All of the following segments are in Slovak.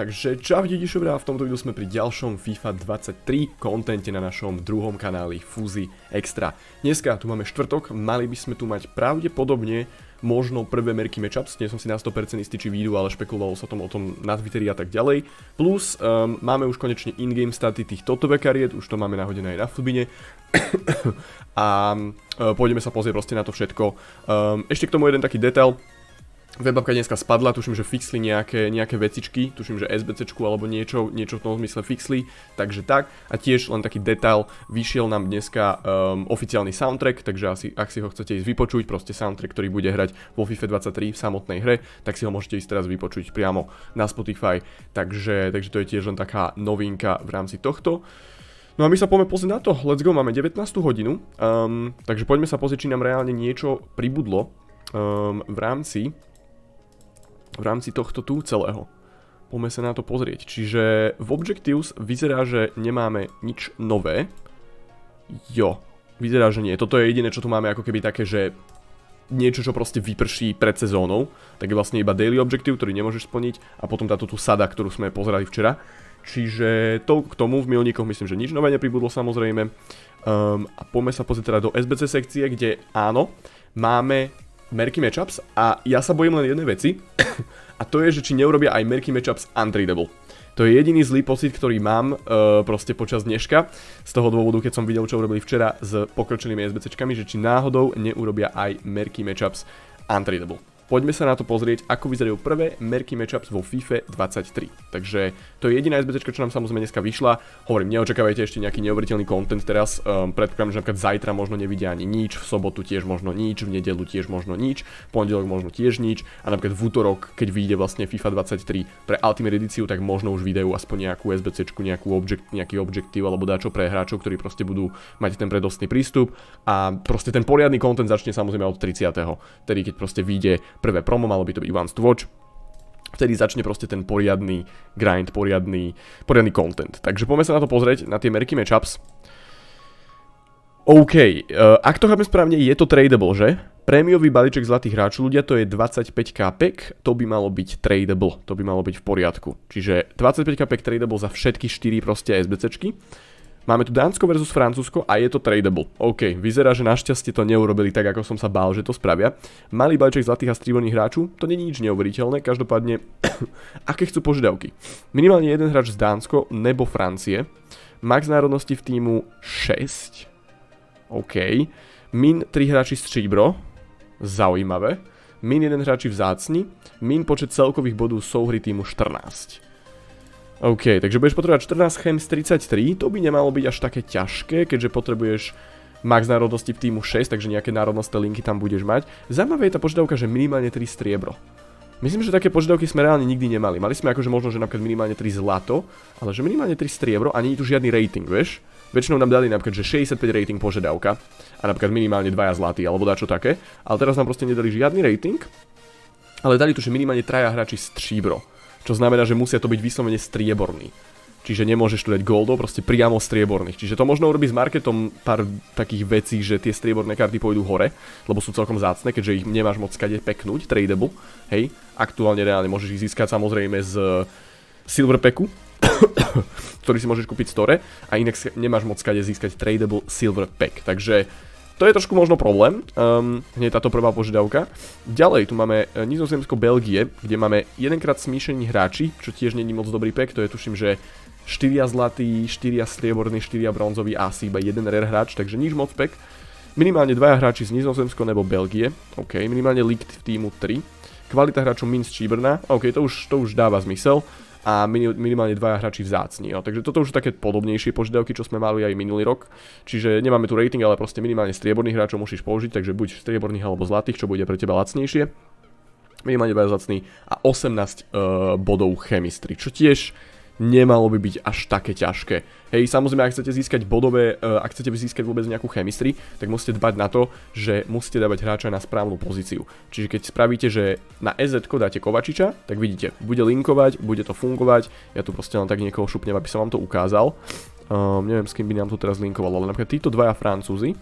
Takže čau dedišobrá, v tomto videu sme pri ďalšom FIFA 23 kontente na našom druhom kanáli Fúzi Extra. Dneska tu máme štvrtok, mali by sme tu mať pravdepodobne možno prvé merky matchups, nie som si na 100% istý či výjdu, ale špekuloval sa tom o tom na Twitteri a tak ďalej. Plus um, máme už konečne in-game staty tých totové kariet, už to máme nahodené aj na Flubine. a um, pôjdeme sa pozrieť proste na to všetko. Um, ešte k tomu jeden taký detail, Webapka dneska spadla, tuším, že fixli nejaké, nejaké vecičky, tuším, že SBC alebo niečo, niečo v tom zmysle fixli, takže tak. A tiež len taký detail, vyšiel nám dneska um, oficiálny soundtrack, takže asi, ak si ho chcete ísť vypočuť, proste soundtrack, ktorý bude hrať vo FIFA 23 v samotnej hre, tak si ho môžete ísť teraz vypočuť priamo na Spotify, takže, takže to je tiež len taká novinka v rámci tohto. No a my sa poďme pozrieť na to, let's go, máme 19. hodinu, um, takže poďme sa pozrieť, či nám reálne niečo pribudlo um, v rámci v rámci tohto tu celého. Poďme sa na to pozrieť. Čiže v Objectives vyzerá, že nemáme nič nové. Jo, vyzerá, že nie. Toto je jediné, čo tu máme ako keby také, že niečo, čo proste vyprší pred sezónou, tak je vlastne iba daily objective, ktorý nemôžeš splniť a potom táto tu sada, ktorú sme pozerali včera. Čiže to k tomu v milníkoch myslím, že nič nové nepribudlo samozrejme. Um, a poďme sa pozrieť teda do SBC sekcie, kde áno, máme Merky Matchups a ja sa bojím len jednej veci a to je, že či neurobia aj Merky Matchups untradable. To je jediný zlý pocit, ktorý mám uh, proste počas dneška, z toho dôvodu, keď som videl, čo urobili včera s pokročenými SBCčkami, že či náhodou neurobia aj Merky Matchups untradable poďme sa na to pozrieť, ako vyzerajú prvé merky matchups vo FIFA 23. Takže to je jediná SBC, čo nám samozrejme dneska vyšla. Hovorím, neočakávajte ešte nejaký neuveriteľný content teraz. Um, predpokladám, že napríklad zajtra možno nevidia ani nič, v sobotu tiež možno nič, v nedelu tiež možno nič, v pondelok možno tiež nič a napríklad v útorok, keď vyjde vlastne FIFA 23 pre Ultimate edíciu, tak možno už vydajú aspoň nejakú SBC, nejakú object, nejaký objektív alebo dačo pre hráčov, ktorí proste budú mať ten predostný prístup a proste ten poriadny content začne samozrejme od 30. Tedy keď proste vyjde prvé promo, malo by to byť Once to Watch, vtedy začne proste ten poriadny grind, poriadny, poriadny content. Takže poďme sa na to pozrieť, na tie merky matchups. OK, uh, ak to chápem správne, je to tradable, že? Prémiový balíček zlatých hráčov ľudia, to je 25k pek, to by malo byť tradable, to by malo byť v poriadku. Čiže 25k pek tradable za všetky 4 proste SBCčky. Máme tu Dánsko versus Francúzsko a je to tradable. OK, vyzerá, že našťastie to neurobili tak, ako som sa bál, že to spravia. Malý balíček zlatých a strieborných hráčov, to je nič neuveriteľné, každopádne, aké chcú požiadavky. Minimálne jeden hráč z Dánsko nebo Francie, max národnosti v týmu 6, OK, min 3 hráči stříbro, zaujímavé, min 1 hráči vzácni, min počet celkových bodov souhry týmu 14. OK, takže budeš potrebovať 14 chem z 33, to by nemalo byť až také ťažké, keďže potrebuješ max národnosti v týmu 6, takže nejaké národnostné linky tam budeš mať. Zaujímavé je tá požiadavka, že minimálne 3 striebro. Myslím, že také požiadavky sme reálne nikdy nemali. Mali sme akože možno, že napríklad minimálne 3 zlato, ale že minimálne 3 striebro a nie je tu žiadny rating, vieš? Väčšinou nám dali napríklad, že 65 rating požiadavka a napríklad minimálne 2 zlatý alebo dačo také, ale teraz nám proste nedali žiadny rating, ale dali tu, že minimálne traja hráči stříbro. Čo znamená, že musia to byť vyslovene strieborní. Čiže nemôžeš tu dať goldov, proste priamo strieborných. Čiže to možno urobiť s marketom pár takých vecí, že tie strieborné karty pôjdu hore, lebo sú celkom zácne, keďže ich nemáš moc kade peknúť, tradable. Hej, aktuálne reálne môžeš ich získať samozrejme z Silver Packu, ktorý si môžeš kúpiť v store a inak nemáš moc kade získať tradable Silver Pack. Takže to je trošku možno problém, um, hneď táto prvá požiadavka. Ďalej tu máme e, Nizozemsko Belgie, kde máme jedenkrát smíšení hráči, čo tiež není moc dobrý pack, to je tuším, že 4 zlatý, 4 strieborný, 4 bronzový a asi iba jeden rare hráč, takže nič moc pack. Minimálne dvaja hráči z Nizozemsko nebo Belgie, ok, minimálne likt v týmu 3. Kvalita hráčov Minsk Číbrna, ok, to už, to už dáva zmysel a minimálne dvaja hráči vzácni. Jo. Takže toto už sú také podobnejšie požiadavky, čo sme mali aj minulý rok. Čiže nemáme tu rating, ale proste minimálne strieborných hráčov musíš použiť, takže buď strieborných alebo zlatých, čo bude pre teba lacnejšie. Minimálne dvaja vzácni a 18 uh, e, bodov chemistry, čo tiež nemalo by byť až také ťažké. Hej, samozrejme, ak chcete získať bodové, uh, ak chcete získať vôbec nejakú chemistry, tak musíte dbať na to, že musíte dávať hráča na správnu pozíciu. Čiže keď spravíte, že na EZ dáte Kovačiča, tak vidíte, bude linkovať, bude to fungovať. Ja tu proste len tak niekoho šupnem, aby som vám to ukázal. Um, neviem, s kým by nám to teraz linkovalo, ale napríklad títo dvaja Francúzi,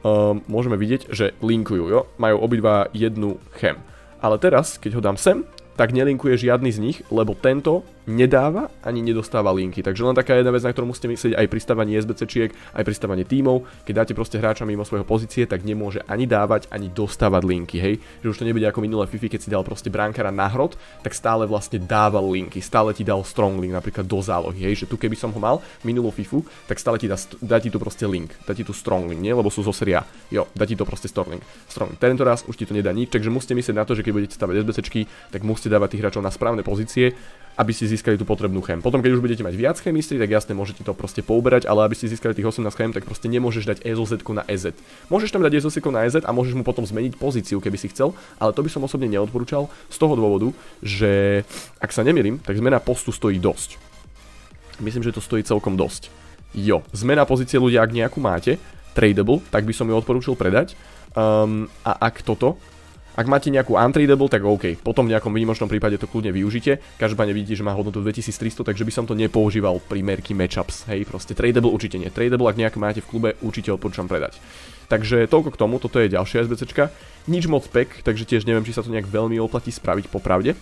um, môžeme vidieť, že linkujú, jo? majú obidva jednu chem. Ale teraz, keď ho dám sem, tak nelinkuje žiadny z nich, lebo tento nedáva ani nedostáva linky. Takže len taká jedna vec, na ktorú musíte myslieť aj pri stávaní SBCčiek, aj pri stávaní tímov. Keď dáte proste hráča mimo svojho pozície, tak nemôže ani dávať, ani dostávať linky, hej. Že už to nebude ako minulé Fifi, keď si dal proste brankára na hrot, tak stále vlastne dával linky, stále ti dal strong link napríklad do zálohy, hej. Že tu keby som ho mal minulú Fifu, tak stále ti dá, dá ti tu proste link, dá ti tu strong link, nie? Lebo sú zo séria. Jo, dá ti to proste strong. Strong. Tento raz už ti to nedá nič, takže musíte myslieť na to, že keď budete stavať SBCčky, tak musíte dávať tých hráčov na správne pozície aby ste získali tú potrebnú chem. Potom, keď už budete mať viac chemistry, tak jasne môžete to proste pouberať, ale aby ste získali tých 18 chem, tak proste nemôžeš dať EZZ na EZ. Môžeš tam dať EZZ na EZ a môžeš mu potom zmeniť pozíciu, keby si chcel, ale to by som osobne neodporúčal z toho dôvodu, že ak sa nemýlim, tak zmena postu stojí dosť. Myslím, že to stojí celkom dosť. Jo, zmena pozície ľudia, ak nejakú máte, tradable, tak by som ju odporúčil predať. Um, a ak toto, ak máte nejakú untradable, tak OK. Potom v nejakom výnimočnom prípade to kľudne využite. Každopádne vidíte, že má hodnotu 2300, takže by som to nepoužíval pri merky matchups. Hej, proste tradable určite nie. Tradable, ak nejaké máte v klube, určite odporúčam predať. Takže toľko k tomu, toto je ďalšia SBCčka. Nič moc pek, takže tiež neviem, či sa to nejak veľmi oplatí spraviť popravde.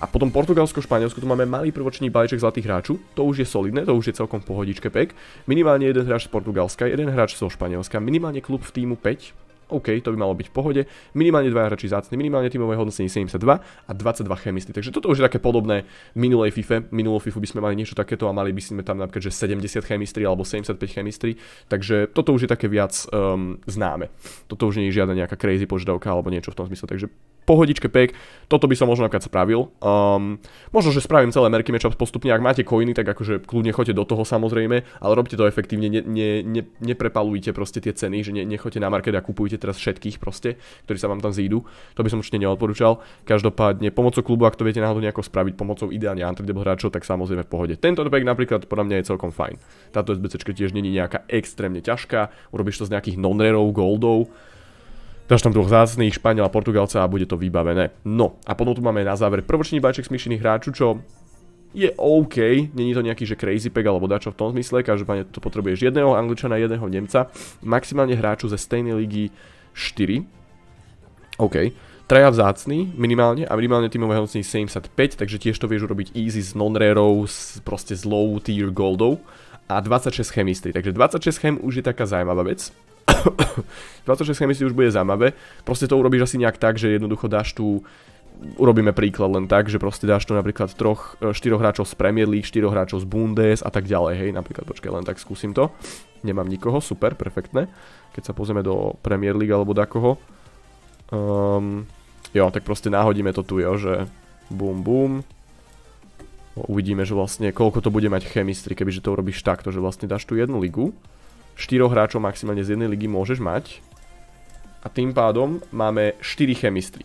A potom Portugalsko, Španielsko, tu máme malý prvočný balíček zlatých hráčov, to už je solidné, to už je celkom pohodičke pek. Minimálne jeden hráč z Portugalska, jeden hráč zo Španielska, minimálne klub v týmu 5, OK, to by malo byť v pohode. Minimálne dva hráči zácni, minimálne tímové hodnotenie 72 a 22 chemisty. Takže toto už je také podobné minulej FIFA. Minulú FIFA by sme mali niečo takéto a mali by sme tam napríklad, že 70 chemistry alebo 75 chemistry. Takže toto už je také viac um, známe. Toto už nie je žiadna nejaká crazy požiadavka alebo niečo v tom zmysle. Takže pohodičke pek. Toto by som možno napríklad spravil. Um, možno, že spravím celé merky matchup postupne. Ak máte coiny, tak akože kľudne choďte do toho samozrejme, ale robte to efektívne, ne, ne, ne, neprepalujte proste tie ceny, že ne, nechoďte na market a kupujte teraz všetkých proste, ktorí sa vám tam zídu. To by som určite neodporúčal. Každopádne pomocou klubu, ak to viete náhodou nejako spraviť pomocou ideálne antridebl hráčov, tak samozrejme v pohode. Tento pack napríklad podľa mňa je celkom fajn. Táto SBC tiež není nejaká extrémne ťažká, urobíš to z nejakých non-rarov, goldov, Dáš tam dvoch zácných, Španiela, Portugalca a bude to vybavené. No a potom tu máme na záver prvočný balíček smíšených hráčov, čo je OK, není to nejaký že crazy pack alebo dačo v tom zmysle, každopádne to potrebuješ jedného Angličana, jedného Nemca, maximálne hráču ze stejnej ligy 4. OK. Traja vzácný minimálne a minimálne tímové hodnotení 75, takže tiež to vieš urobiť easy s non-rarou, proste z low tier goldov a 26 chemistry, takže 26 chem už je taká zaujímavá vec. 26 chemistry už bude zaujímavé. Proste to urobíš asi nejak tak, že jednoducho dáš tu urobíme príklad len tak, že proste dáš tu napríklad troch, e, štyroch hráčov z Premier League, štyroch hráčov z Bundes a tak ďalej, hej, napríklad počkaj, len tak skúsim to. Nemám nikoho, super, perfektné. Keď sa pozrieme do Premier League alebo dakoho. Um, jo, tak proste náhodíme to tu, jo, že bum bum. Uvidíme, že vlastne koľko to bude mať chemistry, kebyže to urobíš takto, že vlastne dáš tu jednu ligu 4 hráčov maximálne z jednej ligy môžeš mať. A tým pádom máme 4 chemistry.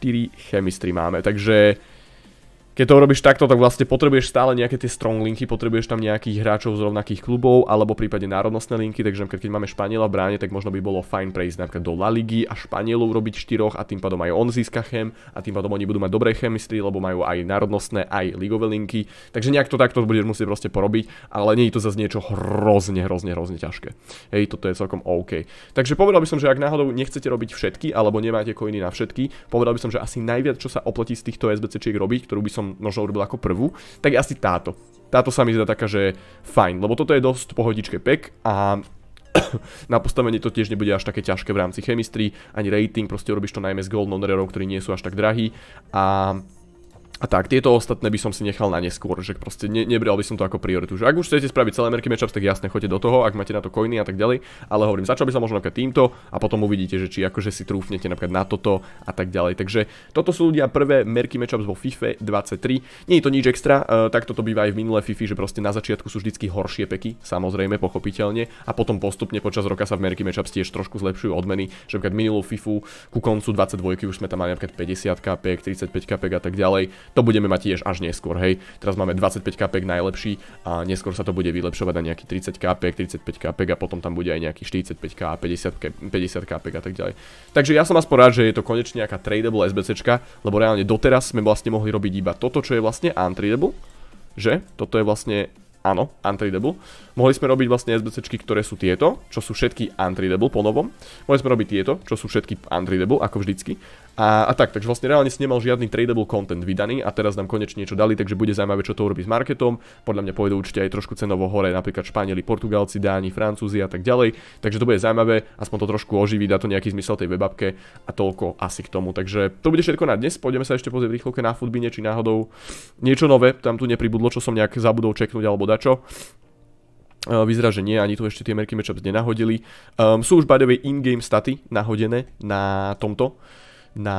4 chemistry máme, takže keď to robíš takto, tak vlastne potrebuješ stále nejaké tie strong linky, potrebuješ tam nejakých hráčov z rovnakých klubov, alebo prípadne národnostné linky, takže keď máme Španiela v bráne, tak možno by bolo fajn prejsť napríklad do La Ligy a Španielov robiť štyroch a tým pádom aj on získa chem a tým pádom oni budú mať dobré chemistry, lebo majú aj národnostné, aj ligové linky. Takže nejak to takto budeš musieť proste porobiť, ale nie je to zase niečo hrozne, hrozne, hrozne ťažké. Hej, toto je celkom OK. Takže povedal by som, že ak náhodou nechcete robiť všetky, alebo nemáte koiny na všetky, povedal by som, že asi najviac, čo sa oplatí z týchto SBC robiť, ktorú by som som možno urobil ako prvú, tak je asi táto. Táto sa mi zdá taká, že fajn, lebo toto je dosť pohodičké pek a na postavenie to tiež nebude až také ťažké v rámci chemistry, ani rating, proste robíš to najmä s gold non ktorí nie sú až tak drahí a a tak, tieto ostatné by som si nechal na neskôr, že proste ne, nebral by som to ako prioritu. Že ak už chcete spraviť celé merky matchups, tak jasne choďte do toho, ak máte na to coiny a tak ďalej, ale hovorím, začal by som možno týmto a potom uvidíte, že či akože si trúfnete napríklad na toto a tak ďalej. Takže toto sú ľudia prvé merky matchups vo FIFA 23. Nie je to nič extra, uh, takto to býva aj v minulé FIFA, že proste na začiatku sú vždycky horšie peky, samozrejme, pochopiteľne, a potom postupne počas roka sa v merky matchups tiež trošku zlepšujú odmeny, že napríklad minulú FIFU ku koncu 22 už sme tam mali napríklad 50 kpek, 35 kpek a tak ďalej to budeme mať tiež až neskôr, hej. Teraz máme 25 kpek najlepší a neskôr sa to bude vylepšovať na nejaký 30 kpek, 35 kpek a potom tam bude aj nejaký 45 k, 50, 50 kpek a tak ďalej. Takže ja som aspoň rád, že je to konečne nejaká tradable SBCčka, lebo reálne doteraz sme vlastne mohli robiť iba toto, čo je vlastne untradable, že? Toto je vlastne áno, untradable. Mohli sme robiť vlastne SBCčky, ktoré sú tieto, čo sú všetky untradable po novom. Mohli sme robiť tieto, čo sú všetky untradable, ako vždycky. A, a tak, takže vlastne reálne si nemal žiadny tradable content vydaný a teraz nám konečne niečo dali, takže bude zaujímavé, čo to urobí s marketom. Podľa mňa pôjde určite aj trošku cenovo hore, napríklad Španieli, Portugalci, Dáni, Francúzi a tak ďalej. Takže to bude zaujímavé, aspoň to trošku oživí, dá to nejaký zmysel tej webapke a toľko asi k tomu. Takže to bude všetko na dnes. Pôjdeme sa ešte pozrieť rýchlovke na futbine, či náhodou niečo nové tam tu nepribudlo, čo som nejak zabudol čeknúť alebo dačo. Vyzerá, že nie, ani tu ešte tie merky matchups nenahodili. Um, sú už by the way in-game staty nahodené na tomto, na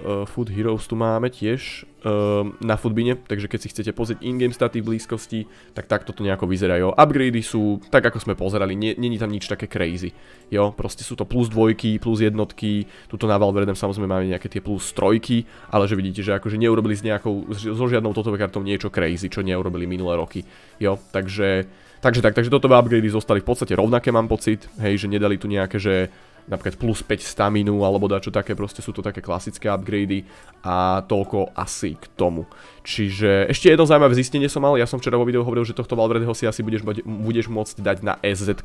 uh, Food Heroes tu máme tiež um, na Foodbine, takže keď si chcete pozrieť in-game staty v blízkosti, tak takto to nejako vyzerajú. Upgrady sú, tak ako sme pozerali, není tam nič také crazy. Jo, proste sú to plus dvojky, plus jednotky, tuto na Valverde samozrejme máme nejaké tie plus trojky, ale že vidíte, že akože neurobili s nejakou, so žiadnou toto kartou niečo crazy, čo neurobili minulé roky. Jo, takže Takže tak, takže toto upgrady zostali v podstate rovnaké, mám pocit, hej, že nedali tu nejaké, že napríklad plus 5 staminu alebo dačo také, proste sú to také klasické upgrady a toľko asi k tomu. Čiže ešte jedno zaujímavé zistenie som mal, ja som včera vo videu hovoril, že tohto Valverdeho si asi budeš, budeš môcť dať na SZ,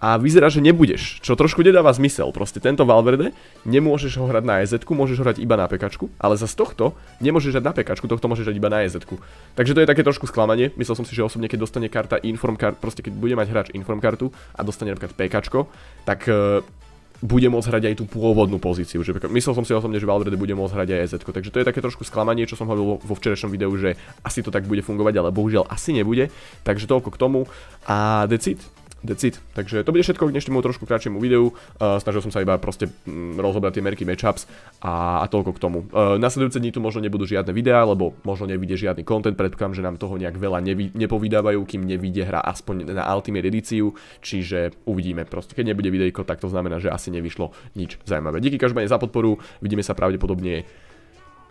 a vyzerá, že nebudeš, čo trošku nedáva zmysel. Proste tento Valverde nemôžeš ho hrať na EZ, môžeš ho hrať iba na PK, ale za tohto nemôžeš hrať na PK, tohto môžeš hrať iba na EZ. Takže to je také trošku sklamanie. Myslel som si, že osobne keď dostane karta Inform kart, proste keď bude mať hráč Inform kartu a dostane napríklad PK, tak uh, bude môcť hrať aj tú pôvodnú pozíciu. Že myslel som si osobne, že Valverde bude môcť hrať aj EZ. Takže to je také trošku sklamanie, čo som hovoril vo včerajšom videu, že asi to tak bude fungovať, ale bohužiaľ asi nebude. Takže toľko k tomu. A decid, That's it. Takže to bude všetko k dnešnému trošku kratšiemu videu. Uh, snažil som sa iba proste um, rozobrať tie merky matchups a, a toľko k tomu. Uh, nasledujúce dní tu možno nebudú žiadne videá, lebo možno nevidie žiadny content, predpokladám, že nám toho nejak veľa nevy, nepovydávajú, kým nevidie hra aspoň na Ultimate edíciu, čiže uvidíme. Proste keď nebude videjko, tak to znamená, že asi nevyšlo nič zaujímavé. Díky každopádne za podporu, vidíme sa pravdepodobne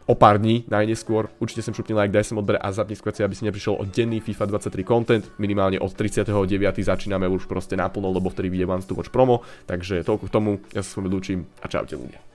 o pár dní najneskôr. Určite sem šupni like, daj sem odber a zapni skvacie, aby si neprišiel o denný FIFA 23 content. Minimálne od 39. začíname už proste naplno, lebo vtedy vyjde One Watch promo. Takže toľko k tomu, ja sa s vami lúčim a čaute ľudia.